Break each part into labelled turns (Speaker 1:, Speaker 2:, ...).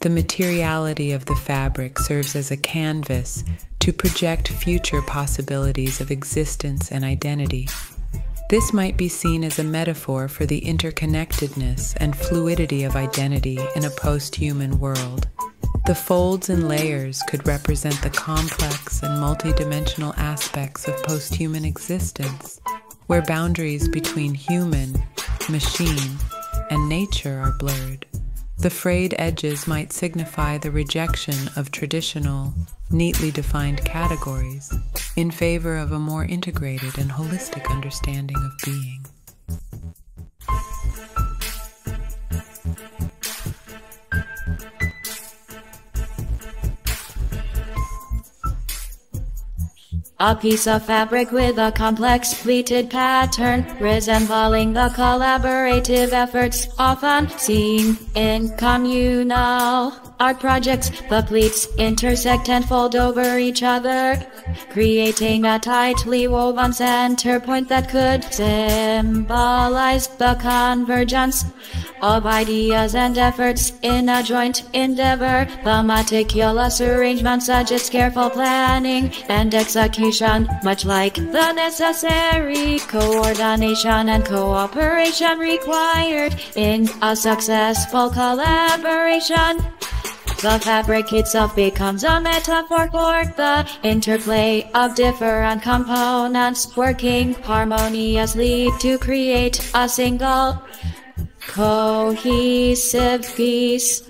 Speaker 1: the materiality of the fabric serves as a canvas to project future possibilities of existence and identity. This might be seen as a metaphor for the interconnectedness and fluidity of identity in a post human world. The folds and layers could represent the complex and multidimensional aspects of post human existence, where boundaries between human, machine, and nature are blurred. The frayed edges might signify the rejection of traditional, neatly defined categories in favor of a more integrated and holistic understanding of being.
Speaker 2: A piece of fabric with a complex pleated pattern, resembling the collaborative efforts often seen in communal art projects. The pleats intersect and fold over each other, creating a tightly woven center point that could symbolize the convergence of ideas and efforts in a joint endeavor. The meticulous arrangement suggests careful planning and execution, much like the necessary coordination and cooperation required in a successful collaboration. The fabric itself becomes a metaphor for the interplay of different components working harmoniously to create a single cohesive piece.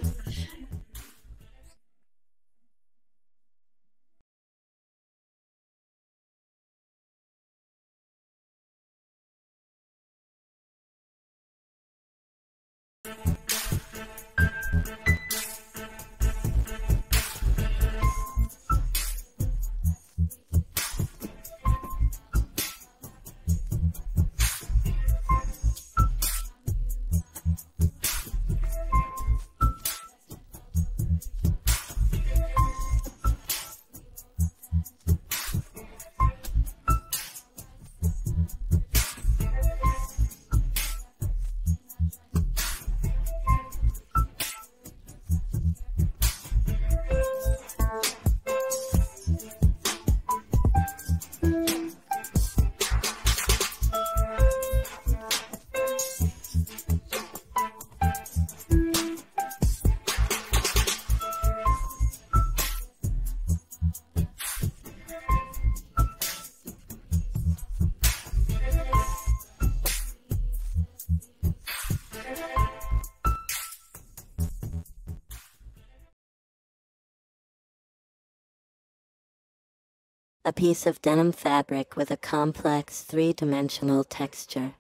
Speaker 3: A piece of denim fabric with a complex three-dimensional texture.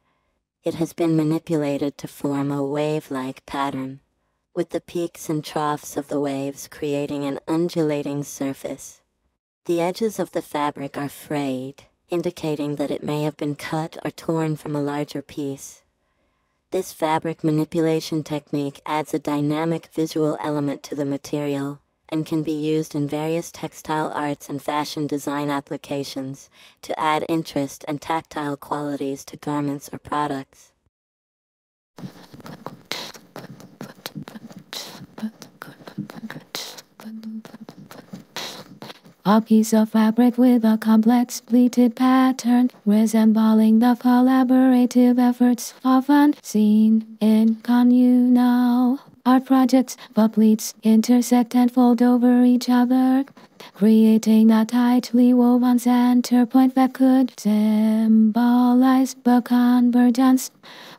Speaker 3: It has been manipulated to form a wave-like pattern, with the peaks and troughs of the waves creating an undulating surface. The edges of the fabric are frayed, indicating that it may have been cut or torn from a larger piece. This fabric manipulation technique adds a dynamic visual element to the material and can be used in various textile arts and fashion design applications to add interest and tactile qualities to garments or products.
Speaker 2: A piece of fabric with a complex pleated pattern resembling the collaborative efforts often seen in communal Art projects, but pleats intersect and fold over each other, creating a tightly woven center point that could symbolize the convergence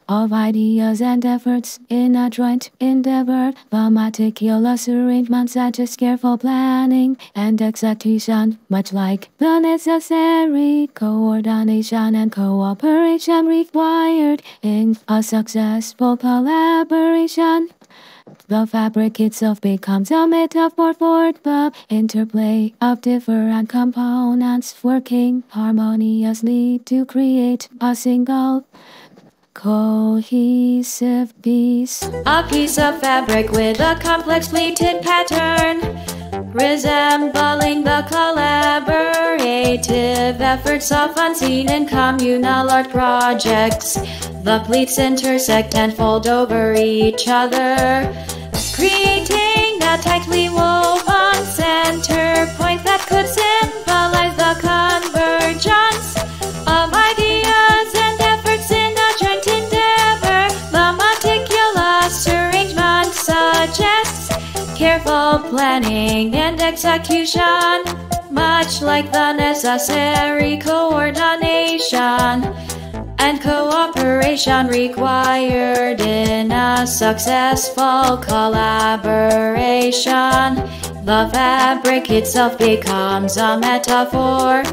Speaker 2: of ideas and efforts in a joint endeavor. The meticulous arrangement suggests careful planning and execution, much like the necessary coordination and cooperation required in a successful collaboration. The fabric itself becomes a metaphor for the interplay of different components working harmoniously to create a single cohesive piece. A piece of fabric with a complex pleated pattern, resembling the collaborative efforts of unseen and communal art projects. The pleats intersect and fold over each other, creating a tightly execution, much like the necessary coordination and cooperation required in a successful collaboration. The fabric itself becomes a metaphor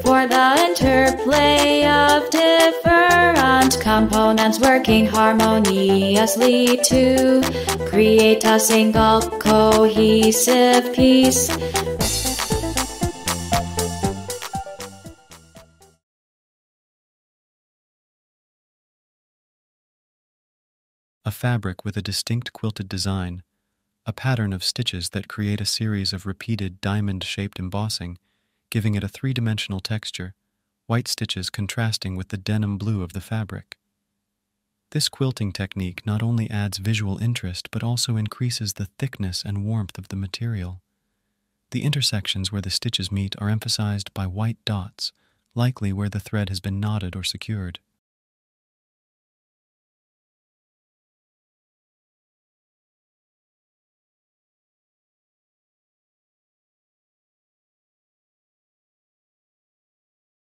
Speaker 2: for the interplay of different components working harmoniously to create a single cohesive piece.
Speaker 4: a fabric with a distinct quilted design, a pattern of stitches that create a series of repeated diamond-shaped embossing, giving it a three-dimensional texture, white stitches contrasting with the denim blue of the fabric. This quilting technique not only adds visual interest but also increases the thickness and warmth of the material. The intersections where the stitches meet are emphasized by white dots, likely where the thread has been knotted or secured.